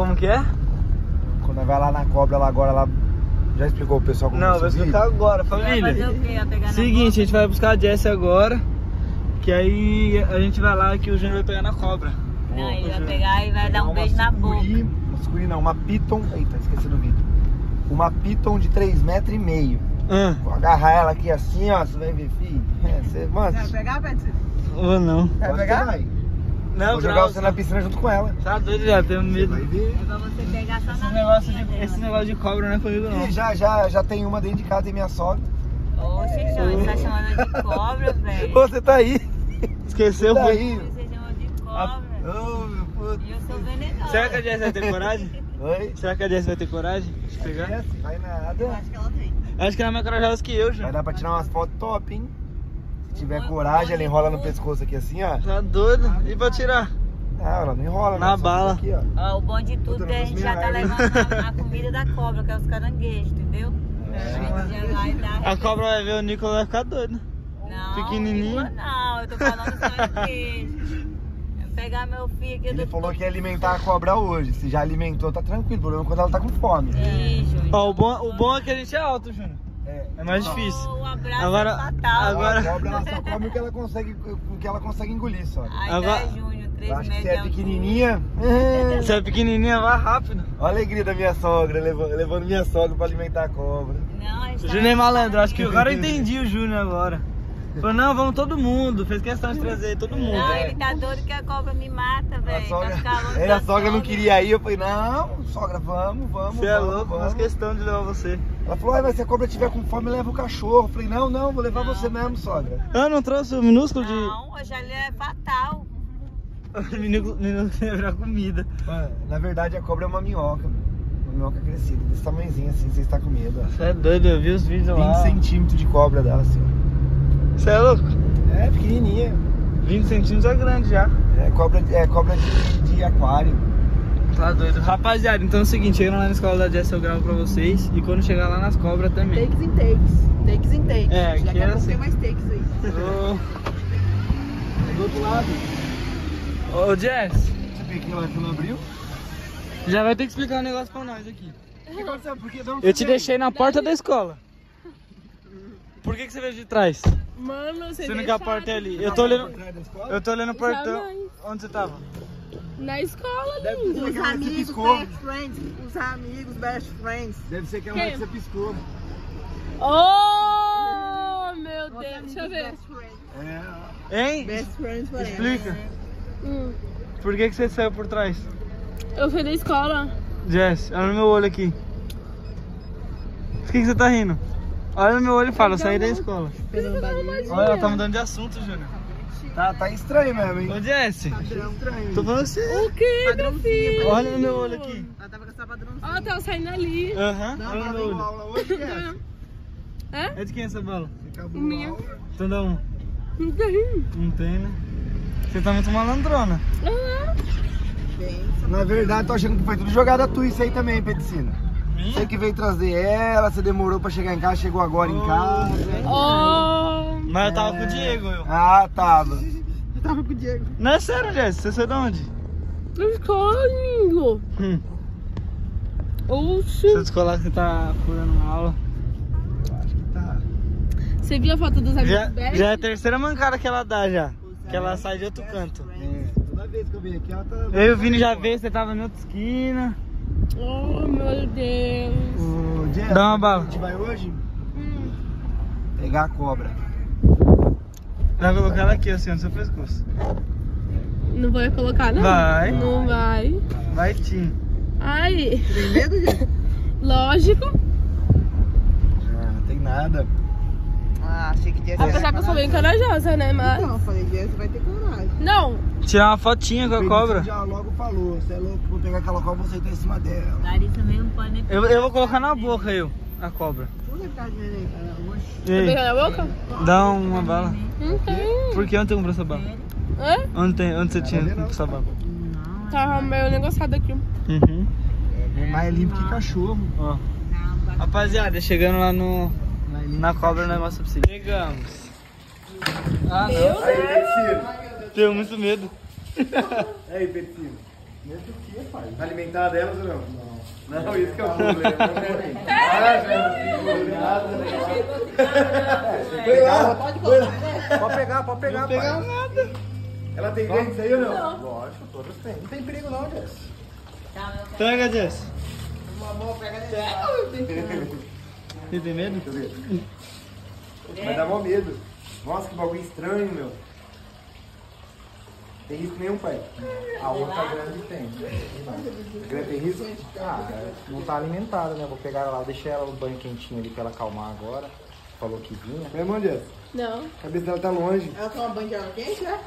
Como que é? Quando vai lá na cobra, lá agora, ela já explicou o pessoal como Não, vai vou explicar agora, Vai fazer família. pegar Seguinte, a gente vai buscar a Jess agora. Que aí a gente vai lá que o Júnior vai pegar na cobra. Não, ele vai pegar e vai dar um beijo na boca. Uma sucuri não, uma piton. Eita, esqueci do vídeo. Uma piton de 3 metros e meio. Ah, Vou agarrar ela aqui assim, ó. Você vai ver, filho. É, você, mano, Vai pegar, Betsy? ou não. Vai pegar? Vai. Não, Vou jogar você na piscina junto com ela. Tá doido já, tenho Você medo. vai. É você pegar só Esse na negócio, de, esse negócio de cobra não é comigo não. Ih, já, já, já tem uma dentro de casa, tem minha sogra. Oxe, João, você tá chamando de cobra, velho. Você tá aí. Esqueceu, tá aí. Você chama de cobra. Ô, meu puto. E eu sou venenosa. Será que a Jess vai ter coragem? Oi? Será que a Jess vai ter coragem de pegar? Jess, Vai nada. Acho que ela tem. Acho que ela é mais corajosa que eu, Vai já. dar pra tirar umas fotos top, hein? Se tiver coragem, ela enrola no pescoço aqui assim, ó. Tá doido? E pra tirar? Não, ela não enrola, Na não. só bala. Aqui, ó. Ó, o bom de tudo é que a gente já tá levando a, a comida da cobra, que é os caranguejos, entendeu? É. A gente já vai dar. A cobra vai ver o Nicolas vai ficar doido. Não, pequenininho. Não, eu tô falando dos caranguejos. Eu pegar meu filho aqui Ele do. falou que ia alimentar a cobra hoje. Se já alimentou, tá tranquilo. O problema é quando ela tá com fome. Ixi, Ó, o bom, o bom é que a gente é alto, Júnior. É. É mais difícil. O abraço Agora- é fatal. agora- A cobra ela só come o que ela consegue, o que ela consegue engolir só. Aí Agora- tá Júnior, Eu 3 acho que metros você de é altura. pequenininha. Se é pequenininha, vai rápido. Olha a alegria da minha sogra, levando, levando minha sogra pra alimentar a cobra. Não, a tá- Júnior é malandro, acho que agora eu entendi o Júnior agora. Falou, não, vamos todo mundo. Fez questão de trazer todo mundo. Não, É. ele tá doido que a cobra me mata, A velho. sogra, Tá ficando aí a sogra não queria ir, eu falei, não, sogra, vamos, vamos, Você é vamos, louco, vamos. faz questão de levar você. Ela falou, mas se a cobra tiver com fome, leva o cachorro. Eu falei, não, não, vou levar Não. você mesmo, sogra. Ah, não trouxe o minúsculo de. Não, hoje ele é fatal. O minúsculo virar comida. Mano, na verdade a cobra é uma minhoca, mano. Uma minhoca crescida, desse tamanhozinho assim, você está com medo. Você é doido, eu vi os vídeos 20 lá. centímetros de cobra dela, assim. Você é louco? É, pequenininha. 20 centímetros é grande já. É cobra, é cobra de, de aquário. Tá doido. Rapaziada, então é o seguinte, chegando lá na escola da Jess eu gravo pra vocês. E quando chegar lá nas cobras também. Takes in takes. Takes in takes. É, Já que que era não assim. tem mais takes aí. Ô, Do outro lado. Ô, Jess, Você vê que ela que não abriu? já vai ter que explicar um negócio pra nós aqui. O que aconteceu? Por que? De onde Eu te deixei na porta da escola. Por que, que você veio de trás? Mano, você Sendo que a porta é ali. Eu tô olhando. Eu tô olhando o portão. Jamais. Onde você tava? Na escola, lindo. ser Os amigos, piscou. best friends. Os amigos, best friends. Deve ser aquela que você piscou. Oh, meu Deus. Deixa eu ver. Best friends. É. Hein? Best friends forever. Explica. Hum. Por que, que você saiu por trás? Eu fui da escola. Jess, olha no meu olho aqui. Por que, que você tá rindo? Olha no meu olho e fala, eu saí da escola. Olha, ela tá mudando de assunto, Júnior. Tá, tá estranho mesmo, hein? Ô, Jess, Padrão. tô falando você. O que, meu filho? Olha no meu olho aqui. Ela tava com essa padrãozinha. Ó, tava saindo ali. Aham, Não, olha no meu olho. aula hoje, Jess? É? É de quem essa bola? Acabou Minha. Então dá um. Não tem. Não tem, né? Você tá muito malandrona. Ah, Bem, Na verdade, tô achando que foi tudo jogada tua isso aí também, Peticina. Você que veio trazer ela, você demorou pra chegar em casa, chegou agora em casa. Oh, Mas eu tava com o Diego, eu. Ah, tava. eu tava com o Diego. Não é sério, Jess, você saiu de onde? na escola, lindo. Hum. Oxi. Seu descolar que você tá furando uma aula. Eu acho que tá. Você viu a foto dos amigos Já, já é a terceira mancada que ela dá já. Que ela sai de outro canto. É, toda vez que eu venho aqui, ela tá. Eu e o Vini já veio, você tava em outra esquina. Oh, meu Deus. Dá uma bala. A gente vai hoje Hum. pegar a cobra. Vai colocar ela aqui assim no seu pescoço. Não vou colocar, não? Vai. Não vai. Vai, Tim. Ai, Tem medo, lógico. Ah, não tem nada. Ah, achei que Diego Apesar que eu sou bem corajosa, né? Mas. Não, eu falei, você vai ter coragem. Não. Tirar uma fotinha com a cobra. já logo falou, você é louco, vou pegar aquela cobra, você tá em cima dela. Larissa mesmo pode nem Eu, eu vou colocar na boca eu, a cobra. Tá aí, pegando a boca? dá uma bala. Não tem. Por que onde tem comprou essa bala? Hã? Onde, tem, onde você tinha comprado essa bala? Não, Tá meio negociado aqui. Uhum. É mais limpo que cachorro. Ó. Rapaziada, chegando lá no, na que cobra, não é mais possível. Chegamos. Ah, não. Aí, Peticino. Tenho muito medo. Aí, Peticino. Medo do quê, pai? Tá alimentada elas ou não? Não. Não, isso que é o problema. Ah, já né? Foi lá. Lá. Pode pegar, pode pegar, Não pegar pai. nada. Ela tem dentes aí ou não? Lógico, todas têm. Não tem perigo não, Jess. Tá, meu Pega, Jess. Uma mão pega nele. Você tem medo? Deixa eu ver. Vai dar mó medo. Nossa, que bagulho estranho, meu. Tem risco nenhum, pai? A outra grande tem. Grande tem risco? Ah, não tá alimentada, né? Vou pegar ela lá, deixei ela no banho quentinho ali pra ela acalmar agora. Falou que vinha. Minha mão, Jess. Não. A cabeça dela tá longe. Ela toma banho de água quente, né?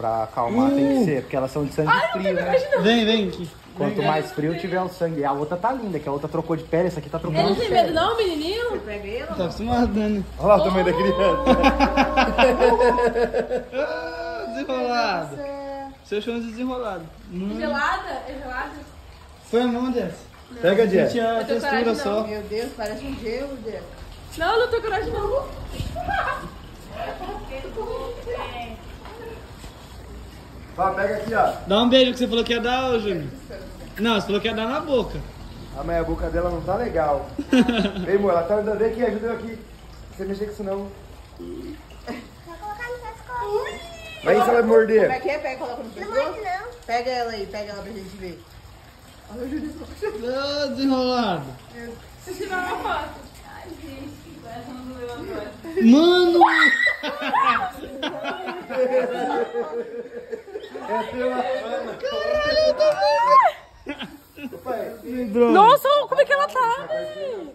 Pra acalmar tem que ser, porque elas são de sangue frio, né? Vem, vem aqui. Quanto mais frio tiver o sangue. A outra tá linda, que a outra trocou de pele, essa aqui tá Ele trocando não de tem pele. medo não, menininho? Pega ele. Tá acostumado, né? Olha lá o tamanho da criança. Ah, desenrolado. Seu chão desenrolado. Hum. Gelada? É gelada? Foi a mão, Jess. Pega, Jess. Senti a Eu tô textura coragem, só. Meu Deus, parece um gelo, Deus. Não, não tô coragem não. Ó, pega aqui, ó. Dá um beijo que você falou que ia dar, ô Júnior. Não, você falou que ia dar na boca. A mãe, a boca dela não tá legal. Vem, amor, ela tá andando. Vem aqui, ajuda eu aqui. Você mexer com isso não. Vai se ela Como é morder. que é? Pega e coloca no pescoço? Pega ela aí, pega ela pra gente ver. Olha o Júlio. Ah, desenrolado. Eu tirar uma foto. Ai, gente, parece um doeu agora. Mano! Pai, Nossa, como é que ela tá? velho?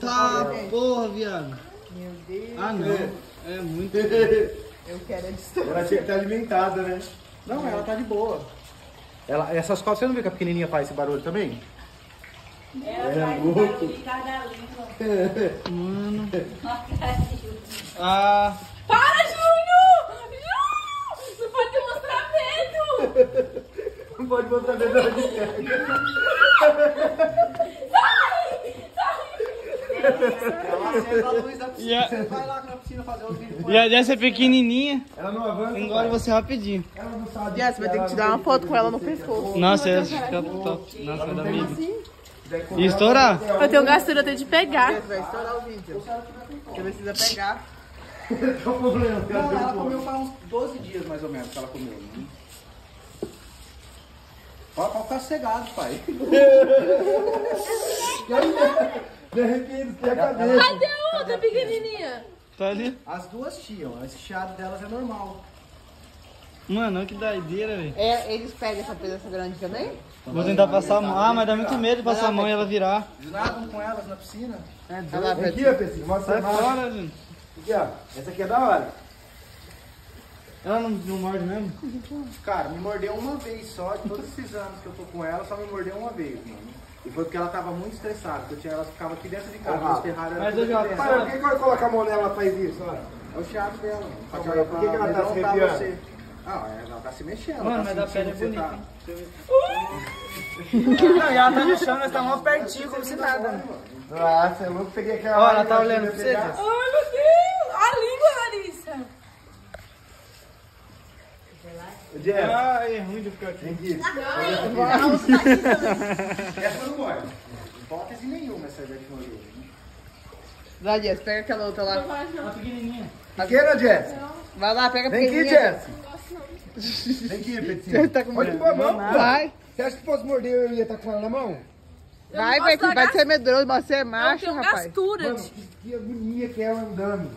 Tá, porra, viado. Meu Deus, Ah, não. É muito. eu quero a distância. ela tinha que estar alimentada, né? Não, ela tá de boa. Ela, essas costas, você não viu que a pequenininha faz esse barulho também? Ela faz um barulho de cada língua. Mano. Ah, Para, Júnior! Júnior! Não pode demonstrar medo! Não pode botar. Ela luz da e a, Você vai lá na piscina fazer os vídeos. e a Jess é pequenininha. Ela não avança. Engole você rapidinho. Ela não sabe. Jess, vai ter que te dar uma foto com ela no pescoço. Nossa, essa fica top. Nossa, vai dar medo. E ela- estourar? Eu tenho gastura até de pegar. Jess, vai estourar o vídeo. Você precisa pegar. Não, ela comeu faz uns 12 dias mais ou menos que ela comeu. Pode ficar cegado, pai. Me arrependo, tem a cabeça. Cadê a outra pequenininha? Tá ali? As duas tiam, esse chiado delas é normal. Mano, olha que doideira, velho. É, eles pegam essa presença grande também? Vou tentar passar a mão. Ah, mas dá muito medo de passar a mão e ela virar. Nadam com elas na piscina. Vai lá, Vem aqui, ó, Pessinho. Mostra a Sai fora, Júnior. Aqui, ó. Essa aqui é da hora. Ela não, não morde mesmo? Cara, me mordeu uma vez só, de todos esses anos que eu tô com ela, só me mordeu uma vez, mano. E foi porque ela tava muito estressada, porque eu ela ficava aqui dentro de casa, Ah. Mas eu já-. Pai, por que vai colocar a mão nela e faz isso? Olha. É o chiado dela. mano. Só Por que que ela tá se arrepiando? você. Ah, ela tá se mexendo. Mano, tá mas sentindo pele é você bonita, tá-? Não, e ela tá no chão, nós tá mó pertinho, como se nada, né? Ah, você é louco, peguei aquela. Ó, ela tá que eu olhando pra você. Ai, meu Deus! A língua, Larissa! Jess, Ah, é ruim de ficar aqui. vem aqui. Essa não morde. Hipótese nenhuma essa de mordeu. né? Vai, Jess, pega aquela outra lá. Uma pequenininha. Pequena, Jess. Vai lá, pega a Vem aqui, pequenininha. Jess. Vem aqui, Petinho. Tá com Pode pôr a mão. Vai, Você acha que fosse morder eu ia estar com ela na mão? vai, posso vai, que vai ser medroso, mas você é Eu macho, tenho rapaz. gastura. Mano, que, que agonia que é ela andando.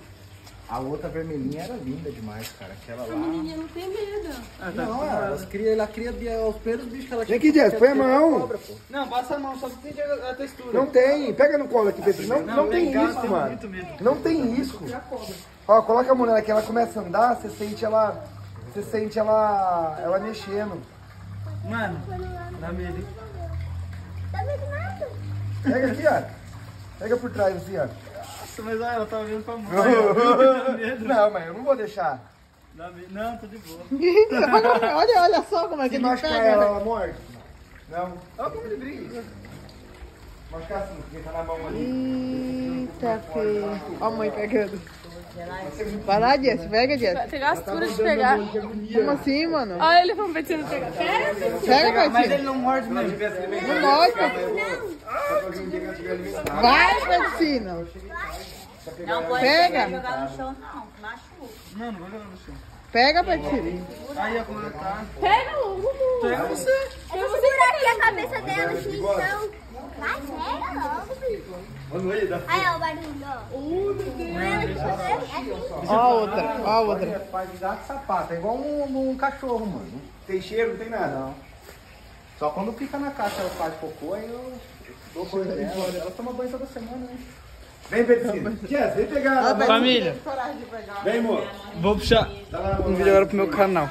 A outra vermelhinha era linda demais, cara. Aquela A lá. menininha não tem medo. Não, elas criam, ela cria de- aos pelos bichos que ela Vem aqui, Jess, põe a mão. Não, passa a mão, só que tem a textura. Não tem. Pega no colo aqui, Petinho. Não, não tem legal, risco, tenho mano. medo. Não tem risco. Ó, coloca a mão nela que ela começa a andar, você sente ela. Você sente ela. ela mexendo. Mano, dá medo. hein? Pega aqui, ó. Pega por trás assim, ó. Nossa, mas olha, ela tá olhando pra medo. Não, mas eu não vou deixar. Não, tô de boa. olha, olha só como é que Se ele machucar pega. ela, né? ela morde? Não. Olha como ele briga. Machucar assim, porque tá na mão ali. Eita, feio. Ó a mãe pegando. Vai lá, Jess. Pega, Jess. Vai ter gastura de pegar. Como assim, mano? Olha ele falando Betina pegar. Pega, Pega, Mas ele não morde mesmo. Não ela tiver alimentado. Vai, Betina. Não pode Pega. jogar no chão, não. Machuca. Não, não vou jogar no chão. Pega, Betina. Aí, quando tá. pega logo. É você. Eu vou segurar aqui a cabeça dela no chão. Vai, pega logo, filho. Aí, ó, o barulho, ó. Uh, Ó a outra, ó a outra. Faz de gato sapato, é igual um, um cachorro, mano. Tem cheiro, não tem nada. Não. Só quando fica na caixa ela faz cocô, aí eu dou banho nela. Ela toma banho toda semana, né? Vem, Betinho. Jess, vem pegar. Família, Vem, amor. vou puxar um vídeo agora pro meu canal.